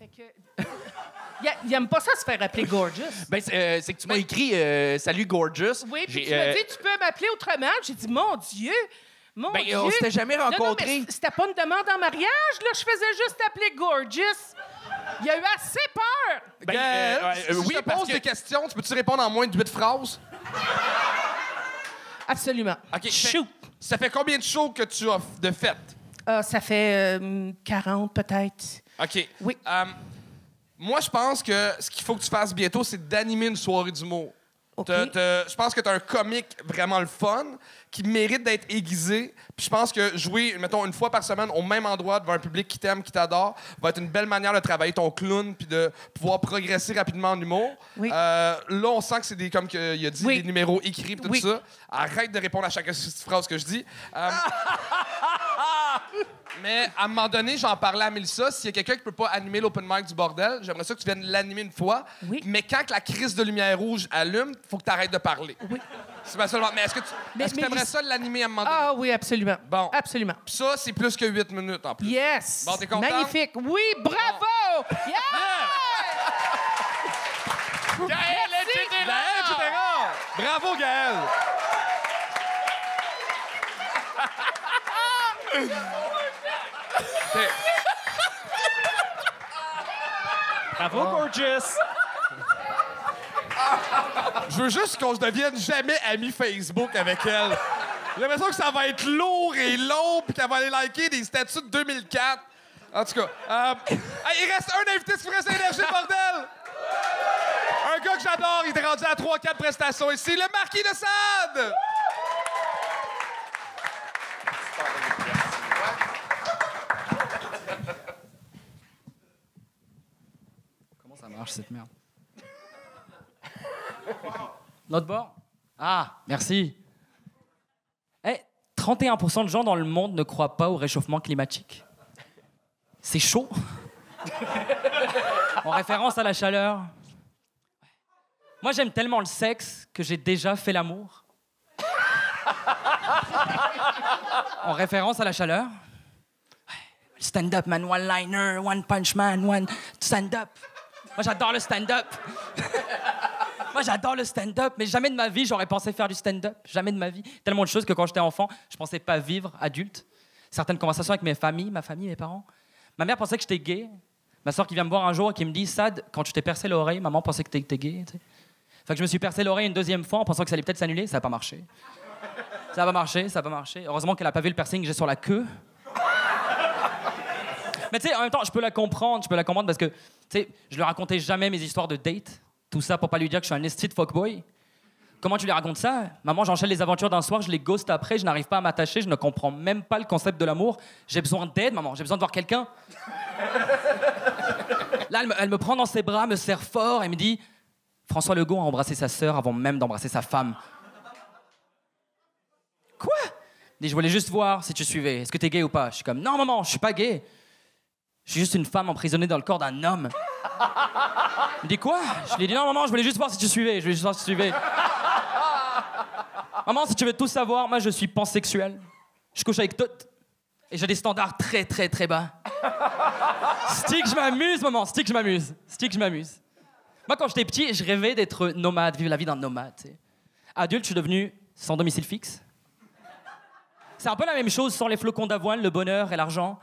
Fait que... il, a- il aime pas ça se faire appeler Gorgeous. Ben, c'est euh, c'est que tu m'as écrit euh, Salut, gorgeous. Oui, puis tu m'as euh, dit, tu peux m'appeler autrement. J'ai dit, mon Dieu, mon Ben, Dieu. on s'était jamais Non, non, rencontrés. c'était pas une demande en mariage, là. Je faisais juste t'appeler Gorgeous. Il a eu assez peur. Ben, euh, euh, si oui, je te pose que- des questions, tu peux-tu répondre en moins de 8 phrases? Absolument. OK. Shoot. Ça fait combien de shows que tu as de faites? Ah, ça fait euh, 40 peut-être. OK. Oui. Euh, moi, je pense que ce qu'il faut que tu fasses bientôt, c'est d'animer une soirée d'humour. OK. T'as- t'as- Je pense que tu as un comique vraiment le fun qui mérite d'être aiguisé. Puis je pense que jouer, mettons, une fois par semaine au même endroit devant un public qui t'aime, qui t'adore, va être une belle manière de travailler ton clown puis de pouvoir progresser rapidement en humour. Oui. Euh, là, on sent que c'est des, comme que, il a dit, Oui. des numéros écrits et tout Oui. ça. Arrête de répondre à chaque phrase que je dis. Euh, mais à un moment donné, j'en parlais à Mélissa. S'il y a quelqu'un qui peut pas animer l'open mic du bordel, j'aimerais ça que tu viennes l'animer une fois. Oui. Mais quand que la crise de lumière rouge allume, faut que tu arrêtes de parler. Oui. C'est ma seule... Mais est-ce que tu Mais- est-ce que mais aimerais il- ça l'animer à un moment donné? Ah oui, absolument. Bon. Absolument. Puis ça, c'est plus que 8 minutes en plus. Yes! Bon, t'es contente? Magnifique. Oui, bravo! Yeah! Gaël, etc. Gaël, etc. Bravo, Gaël! Bravo, gorgeous! Je veux juste qu'on se devienne jamais amis Facebook avec elle. J'ai l'impression que ça va être lourd et long, puis qu'elle va aller liker des statuts de 2004. En tout cas, euh, il reste un invité sur Reste Énergie, bordel! Un gars que j'adore, il est rendu à 3-4 prestations ici, le Marquis de Sade! Ça marche cette merde? L'autre bord? Ah, merci. Eh, 31% de gens dans le monde ne croient pas au réchauffement climatique. C'est chaud. en référence à la chaleur. Moi, j'aime tellement le sexe que j'ai déjà fait l'amour. en référence à la chaleur. Ouais, Stand-up, man, one-liner, one-punch man, one stand-up. Moi, j'adore le stand-up. Moi, j'adore le stand-up, mais jamais de ma vie, j'aurais pensé faire du stand-up. Jamais de ma vie. Tellement de choses que quand j'étais enfant, je pensais pas vivre adulte. Certaines conversations avec mes familles, ma famille, mes parents. Ma mère pensait que j'étais gay. Ma soeur qui vient me voir un jour et qui me dit Sad, quand tu t'es percé l'oreille, maman pensait que t'étais gay. Fait que je me suis percé l'oreille une deuxième fois en pensant que ça allait peut-être s'annuler. Ça n'a pas marché. Ça n'a pas marché, ça n'a pas marché. Heureusement qu'elle n'a pas vu le piercing que j'ai sur la queue. Mais tu sais, en même temps, je peux la comprendre, je peux la comprendre parce que, tu sais, je lui racontais jamais mes histoires de date. Tout ça pour pas lui dire que je suis un esti de fuckboy. Comment tu lui racontes ça? Maman, j'enchaîne les aventures d'un soir, je les ghost après, je n'arrive pas à m'attacher, je ne comprends même pas le concept de l'amour. J'ai besoin d'aide, maman, j'ai besoin de voir quelqu'un. Là, elle me, prend dans ses bras, me serre fort et me dit François Legault a embrassé sa sœur avant même d'embrasser sa femme. Quoi? Je voulais juste voir si tu suivais. Est-ce que t'es gay ou pas? Je suis comme, non, maman, je suis pas gay. Je suis juste une femme emprisonnée dans le corps d'un homme. Il me dit quoi? Je lui ai dit, non, maman, je voulais juste voir si tu suivais. Je voulais juste si tu suivais. maman, si tu veux tout savoir, moi, je suis pansexuel. Je couche avec toutes. Et j'ai des standards très, très, très bas. Stick, je m'amuse, maman. Stick, je m'amuse. Stick, je m'amuse. Moi, quand j'étais petit, je rêvais d'être nomade, vivre la vie d'un nomade. Adulte, je suis devenu sans domicile fixe. C'est un peu la même chose sans les flocons d'avoine, le bonheur et l'argent.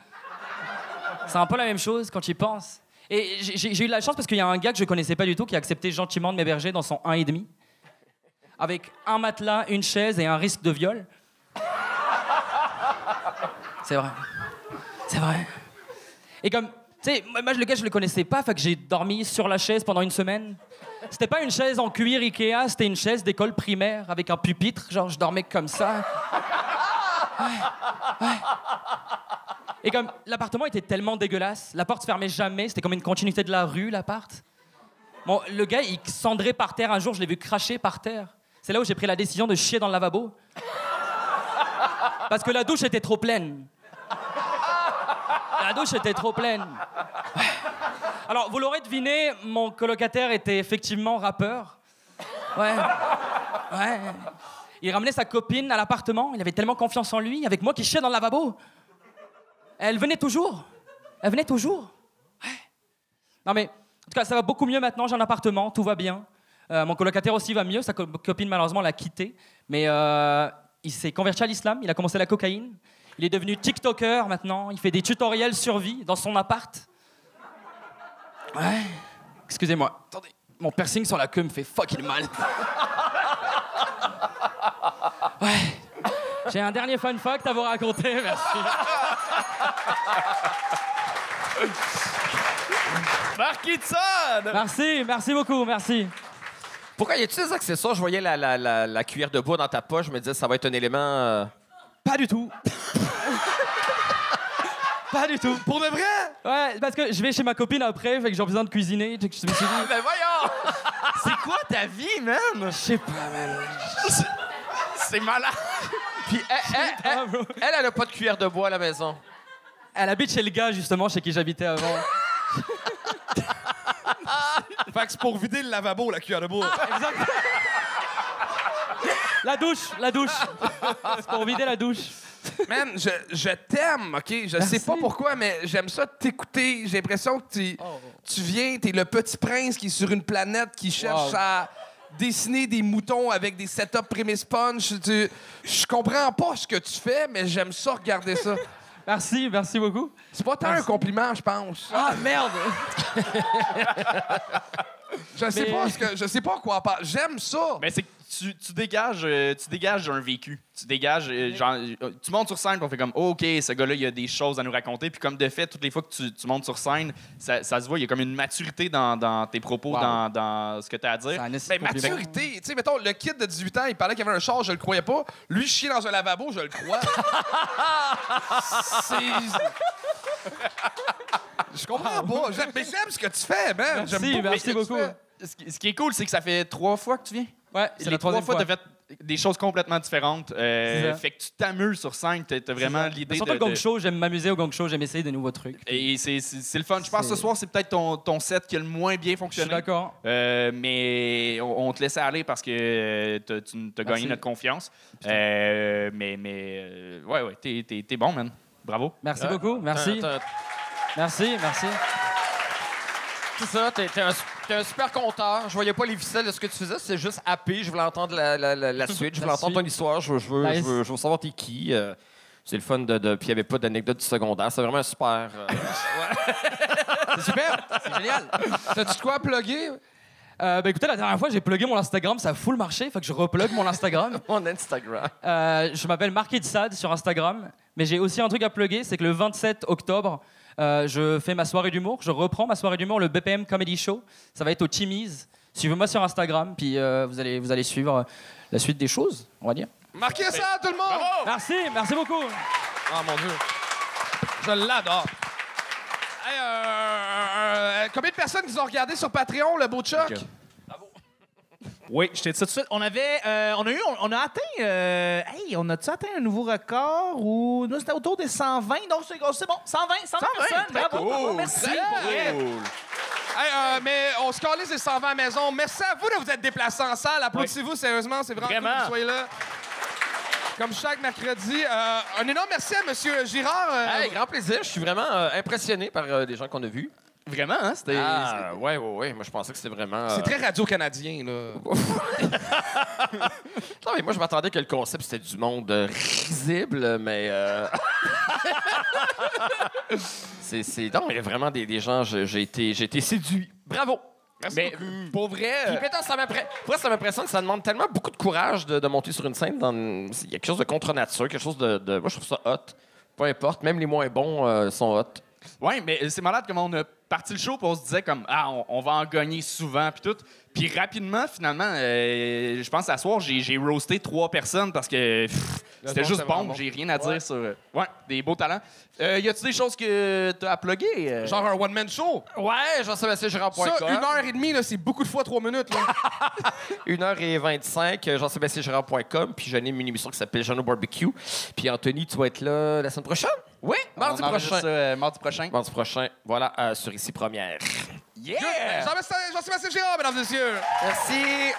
C'est un peu la même chose quand tu y penses. Et j'ai eu de la chance parce qu'il y a un gars que je connaissais pas du tout qui a accepté gentiment de m'héberger dans son 1,5. Avec un matelas, une chaise et un risque de viol. C'est vrai. C'est vrai. Et comme, tu sais, moi, le gars, je le connaissais pas, fait que j'ai dormi sur la chaise pendant une semaine. C'était pas une chaise en cuir Ikea, c'était une chaise d'école primaire avec un pupitre. Genre, je dormais comme ça. Ouais, ouais. Et comme l'appartement était tellement dégueulasse, la porte se fermait jamais, c'était comme une continuité de la rue, l'appart. Bon, le gars, il cendrait par terre un jour, je l'ai vu cracher par terre. C'est là où j'ai pris la décision de chier dans le lavabo. Parce que la douche était trop pleine. La douche était trop pleine. Alors, vous l'aurez deviné, mon colocataire était effectivement rappeur. Ouais. Ouais. Il ramenait sa copine à l'appartement. Il avait tellement confiance en lui, avec moi qui chiais dans le lavabo. Elle venait toujours. Elle venait toujours. Ouais. Non, mais en tout cas, ça va beaucoup mieux maintenant. J'ai un appartement, tout va bien. Euh, mon colocataire aussi va mieux. Sa co- copine, malheureusement, l'a quitté. Mais euh, il s'est converti à l'islam. Il a commencé la cocaïne. Il est devenu TikToker maintenant. Il fait des tutoriels survie dans son appart. Ouais. Excusez-moi. Attendez. Mon piercing sur la queue me fait fucking mal. Ouais. J'ai un dernier fun fact à vous raconter. Merci. Marquitson! Merci, merci beaucoup, merci. Pourquoi y a-tu des accessoires? Je voyais la, la, la, la cuillère de bois dans ta poche. Je me disais, ça va être un élément. euh, Pas du tout. Pas du tout. Pour de vrai? Ouais, parce que je vais chez ma copine après, fait que j'ai besoin de cuisiner. Je me suis dit, Ben voyons! C'est quoi ta vie, man? je sais pas, man. C'est malade! Puis elle, elle, elle, elle, elle a pas de cuillère de bois à la maison. Elle habite chez le gars, justement, chez qui j'habitais avant. Fait que c'est pour vider le lavabo, la cuillère de bois. Exact. La douche, la douche. C'est pour vider la douche. Man, je, je t'aime, OK? Je sais pas pourquoi, mais j'aime ça t'écouter. J'ai l'impression que tu, tu viens, t'es le petit prince qui est sur une planète qui cherche Wow. à dessiner des moutons avec des setups prémisse punch. Tu- Je comprends pas ce que tu fais, mais j'aime ça regarder ça. Merci, merci beaucoup. C'est pas tant un compliment, je pense. Ah, merde! Je sais mais- pas ce que je sais pas quoi. J'aime ça. Mais c'est que tu, tu dégages, euh, tu dégages un vécu. Tu dégages, euh, genre, euh, tu montes sur scène, puis on fait comme, oh, ok, ce gars-là, il y a des choses à nous raconter. Puis comme de fait, toutes les fois que tu, tu montes sur scène, ça, ça se voit, il y a comme une maturité dans, dans tes propos, Wow. dans, dans ce que tu as à dire. C'est un esti Ben, maturité. Tu sais, mettons, le kid de 18 ans, il parlait qu'il y avait un char, je le croyais pas. Lui, chier dans un lavabo, je le crois. Je comprends pas. J'aime- Mais j'aime ce que tu fais, man. Merci, J'aime beaucoup merci beaucoup. ce qui est cool, c'est que ça fait trois fois que tu viens. Ouais, c'est Les la trois troisième fois, fois. t'as fait des choses complètement différentes. Euh, fait que tu t'amuses sur scène. T'as t'as vraiment l'idée Surtout de... le gang de- show, j'aime m'amuser au gang show, j'aime essayer de nouveaux trucs. Et c'est le fun. Je pense que ce soir, c'est peut-être ton, ton set qui a le moins bien Je suis fonctionné. d'accord. Euh, mais on, on te laissait aller parce que euh, tu as gagné Merci. notre confiance. Euh, mais mais euh, ouais, ouais, t'es- t'es t'es bon, man. Bravo. Merci beaucoup, merci. Merci, merci. C'est ça, t'es un, super conteur. Je voyais pas les ficelles de ce que tu faisais, c'est juste happé. Je voulais entendre la, la- la- la suite, je voulais La entendre ton histoire, je veux, je veux, Nice. je veux- je veux savoir t'es qui. euh, c'est le fun de. de- Puis il n'y avait pas d'anecdote du secondaire. C'est vraiment un super. euh, C'est super, c'est génial. T'as-tu de quoi à plugger? Euh, ben écoutez, la dernière fois, j'ai plugué mon Instagram, ça a full marché, fait que je replug mon Instagram. mon Instagram. Euh, je m'appelle Mark Sad sur Instagram, mais j'ai aussi un truc à plugger, c'est que le 27 octobre, euh, je fais ma soirée d'humour, je reprends ma soirée d'humour, le BPM Comedy Show. Ça va être au Timmy's. Suivez-moi sur Instagram, puis euh, vous, allez, vous allez suivre euh, la suite des choses, on va dire. Marquez ça, tout le monde! Merci, merci beaucoup. Ah, mon Dieu. Je l'adore. Hey, euh, euh, combien de personnes qui nous ont regardé sur Patreon, le beau Chuck? Oui, je t'ai dit ça tout de suite. On avait, euh, on a eu, on, on a atteint, euh, hey, on a-tu atteint un nouveau record ou nous c'était autour des 120, donc c'est c'est bon, 120, 120, personnes, bravo, bravo, merci. vrai. Hey, euh, mais on se calisse les 120 à la maison. Merci à vous de vous être déplacés en salle. Applaudissez-vous, sérieusement. C'est vraiment, cool Vraiment. que vous soyez là. Comme chaque mercredi. Euh, un énorme merci à M. Girard. euh, Hey, grand plaisir. Je suis vraiment euh, impressionné par euh, les gens qu'on a vus. Vraiment, hein? C'était. Ah, ouais, ouais, ouais. Moi, je pensais que c'était vraiment. C'est euh, très radio-canadien, là. Non, mais moi, je m'attendais que le concept, c'était du monde euh, risible, mais. euh, c'est. Non, mais vraiment des, des gens, j'ai été, été séduit. Bravo! Merci Mais beaucoup. pour vrai. Puis, euh, ça pour vrai, ça m'impressionne, ça demande tellement beaucoup de courage de, de monter sur une scène. dans une- Il y a quelque chose de contre-nature, quelque chose de, de- Moi, je trouve ça hot. Peu importe, même les moins bons euh, sont hot. Ouais, mais c'est malade comment on a parti le show puis on se disait comme ah on, on va en gagner souvent puis tout. Puis rapidement finalement, euh, je pense à soir j'ai j'ai roasté trois personnes parce que c'était juste bon. bon. J'ai rien à dire sur. euh, Ouais, des beaux talents. Euh, y a-tu des choses que t'as à plugger? euh? Genre un one-man show? Ouais, Jean-Sébastien Gérard.com. Ça, une heure et demie, là, c'est beaucoup de fois trois minutes. Là. 1h25, euh, jean-sébastien Gérard.com, puis j'anime une émission qui s'appelle Jeannot Barbecue. Puis Anthony, tu vas être là la semaine prochaine? Oui, Mardi prochain. ça, euh, mardi prochain. Mardi prochain, voilà, euh, sur Ici Première. Yeah! Jean-Sébastien Jean-Sébastien Girard, mesdames et messieurs. Merci!